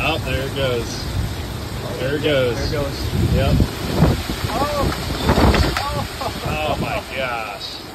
Oh, there it goes. There it goes. There it goes. Yep. Oh, Oh my gosh.